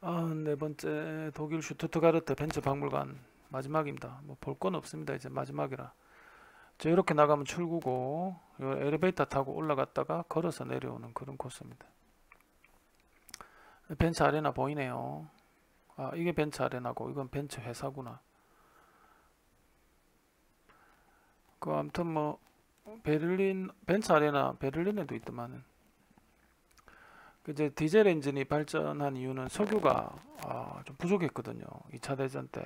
아, 네 번째 독일 슈투트가르트 벤츠 박물관 마지막입니다. 뭐 볼 건 없습니다. 이제 마지막이라. 저 이렇게 나가면 출구고 요 엘리베이터 타고 올라갔다가 걸어서 내려오는 그런 코스입니다. 벤츠 아레나 보이네요. 아, 이게 벤츠 아레나고 이건 벤츠 회사구나. 그 아무튼 뭐 베를린 벤츠 아레나 베를린에도 있더만은 그 이제 디젤 엔진이 발전한 이유는 석유가 아, 좀 부족했거든요. 2차 대전 때.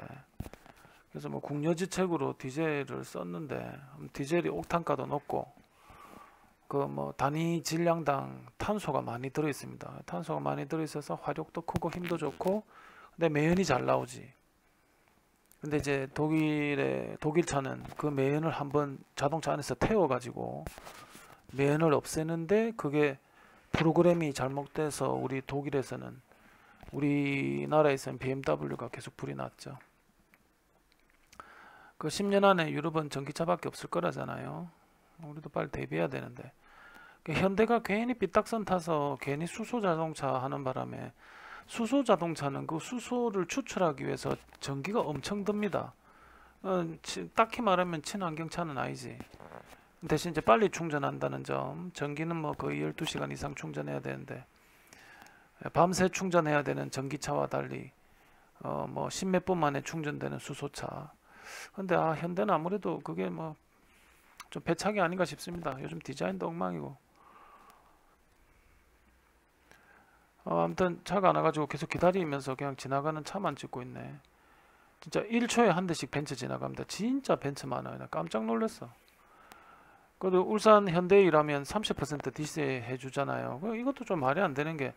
그래서 뭐 국려지책으로 디젤을 썼는데 디젤이 옥탄가도 높고 그 뭐 단위 질량당 탄소가 많이 들어 있습니다. 탄소가 많이 들어 있어서 화력도 크고 힘도 좋고 근데 매연이 잘 나오지. 근데 이제 독일의 독일 차는 그 매연을 한번 자동차 안에서 태워 가지고 매연을 없애는데 그게 프로그램이 잘못돼서 우리 독일에서는 우리나라에서는 BMW가 계속 불이 났죠. 그 10년 안에 유럽은 전기차밖에 없을 거라잖아요. 우리도 빨리 대비해야 되는데. 그 현대가 괜히 삐딱선 타서 괜히 수소 자동차 하는 바람에 수소 자동차는 그 수소를 추출하기 위해서 전기가 엄청 듭니다. 어, 치- 딱히 말하면 친환경차는 아니지. 대신 이제 빨리 충전한다는 점. 전기는 뭐 거의 12시간 이상 충전해야 되는데 밤새 충전해야 되는 전기차와 달리 어, 뭐 십몇 분 만에 충전되는 수소차. 근데 아 현대는 아무래도 그게 뭐 좀 배착이 아닌가 싶습니다. 요즘 디자인도 엉망이고. 어, 아무튼 차가 안 와가지고 계속 기다리면서 그냥 지나가는 차만 찍고 있네. 진짜 1초에 한 대씩 벤츠 지나갑니다. 진짜 벤츠 많아요. 나 깜짝 놀랐어. 그래도 울산 현대에 일하면 30% 디세 해주잖아요. 그 이것도 좀 말이 안 되는 게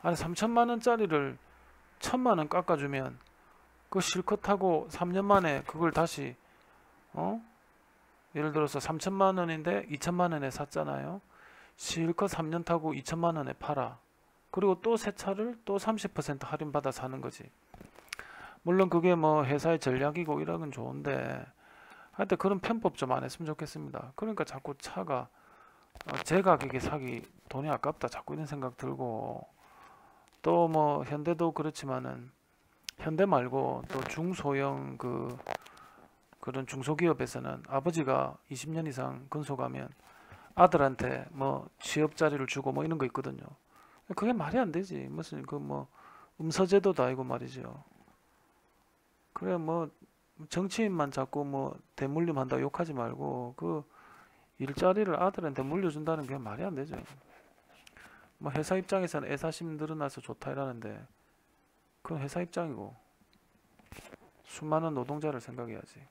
아니 3천만 원짜리를 천만 원 깎아주면 그 실컷 하고 3년 만에 그걸 다시 어 예를 들어서 3천만 원인데 2천만 원에 샀잖아요. 실컷 3년 타고 2천만 원에 팔아. 그리고 또 새 차를 또 30% 할인받아 사는 거지. 물론 그게 뭐 회사의 전략이고 이런 건 좋은데 하여튼 그런 편법 좀 안 했으면 좋겠습니다. 그러니까 자꾸 차가 어, 제 가격에 사기 돈이 아깝다 자꾸 이런 생각 들고 또 뭐 현대도 그렇지만은 현대 말고 또 중소형 그 그런 중소기업에서는 아버지가 20년 이상 근속하면 아들한테 뭐 취업 자리를 주고 뭐 이런 거 있거든요. 그게 말이 안 되지. 무슨 그 뭐 음서제도도 아니고 말이죠. 그래 뭐 정치인만 자꾸 뭐 대물림 한다 욕하지 말고 그 일자리를 아들한테 물려준다는 게 말이 안 되죠. 뭐 회사 입장에서는 애사심 늘어나서 좋다 이러는데 그건 회사 입장이고 수많은 노동자를 생각해야지.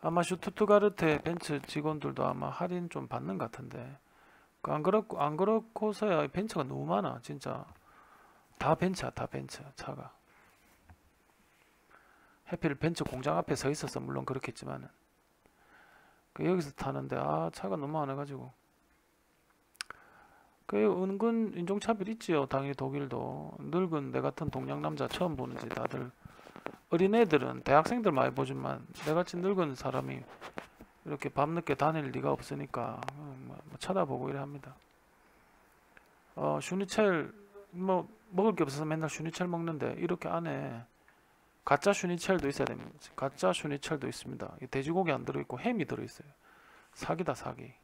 아마 슈투트가르트 벤츠 직원들도 아마 할인 좀 받는 것 같은데 그안 그렇고 안 그렇고서야 벤츠가 너무 많아 진짜 다 벤츠야 다 벤츠 차가 해필 벤츠 공장 앞에 서 있어서 물론 그렇겠지만은 그 여기서 타는데 아 차가 너무 많아가지고. 그 은근 인종차별 있지요 당연히 독일도. 늙은 내 같은 동양 남자 처음 보는지 다들. 어린애들은 대학생들 많이 보지만 내같이 늙은 사람이 이렇게 밤늦게 다닐 리가 없으니까 어, 뭐 쳐다보고 이래 합니다. 어, 슈니첼 뭐 먹을 게 없어서 맨날 슈니첼 먹는데 이렇게 안에 가짜 슈니첼도 있어야 됩니다. 가짜 슈니첼도 있습니다. 이 돼지고기 안 들어있고 햄이 들어있어요. 사기다 사기.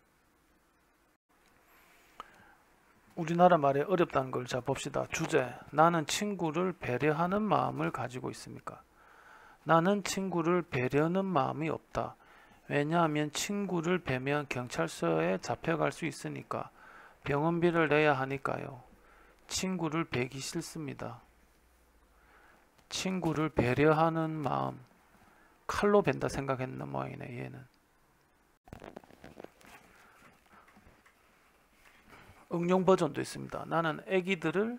우리나라 말에 어렵다는 걸 자 봅시다. 주제. 나는 친구를 배려하는 마음을 가지고 있습니까? 나는 친구를 배려하는 마음이 없다. 왜냐하면 친구를 뵈면 경찰서에 잡혀갈 수 있으니까 병원비를 내야 하니까요. 친구를 뵈기 싫습니다. 친구를 배려하는 마음 칼로 벤다 생각했는 모양이네 얘는. 응용 버전도 있습니다. 나는 아기들을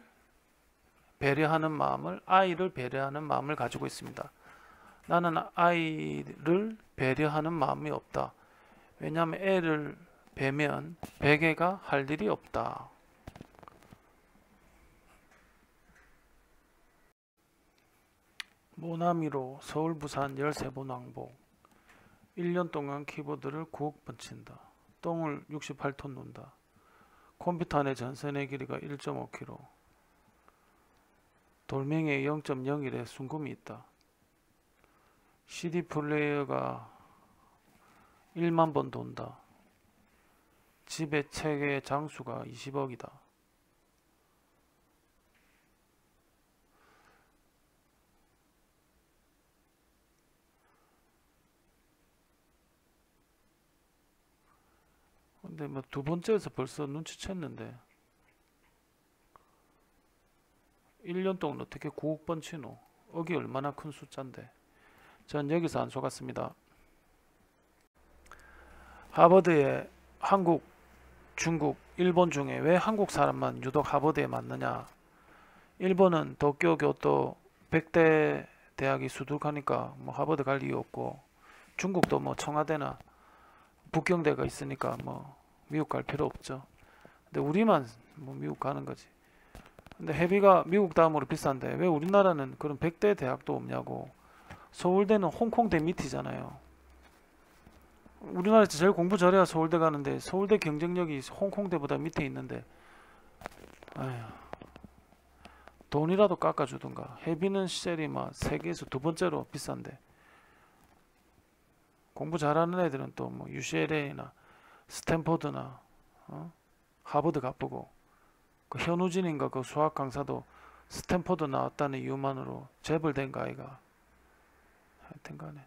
배려하는 마음을 아이를 배려하는 마음을 가지고 있습니다. 나는 아이를 배려하는 마음이 없다. 왜냐하면 애를 뵈면 베개가 할 일이 없다. 모나미로 서울 부산 13번 왕복 1년 동안 키보드를 9억 번 친다. 똥을 68톤 논다. 컴퓨터 안에 전선의 길이가 1.5km 돌멩이에 0.01의 순금이 있다. CD 플레이어가 1만 번 돈다. 집의 책의 장수가 20억이다. 근데 뭐 두 번째에서 벌써 눈치챘는데 1년 동안 어떻게 9억 번 치노? 억이 얼마나 큰 숫자인데. 전 여기서 안 속았습니다. 하버드에 한국, 중국, 일본 중에 왜 한국 사람만 유독 하버드에 맞느냐? 일본은 도쿄 교토 100대 대학이 수두룩하니까 뭐 하버드 갈 이유 없고 중국도 뭐 청와대나 북경대가 있으니까 뭐 미국 갈 필요 없죠. 근데 우리만 뭐 미국 가는 거지. 근데 해비가 미국 다음으로 비싼데 왜 우리나라는 그런 100대 대학도 없냐고. 서울대는 홍콩대 밑이잖아요. 우리나라에서 제일 공부 잘해야 서울대 가는데 서울대 경쟁력이 홍콩대보다 밑에 있는데 아휴 돈이라도 깎아주든가 해비는 셀이 막 세계에서 두 번째로 비싼데 공부 잘하는 애들은 또 뭐 UCLA나 스탠포드나 어? 하버드 가쁘고 그 현우진인가 그 수학 강사도 스탠포드 나왔다는 이유만으로 재벌된 거 아이가 하여튼 간에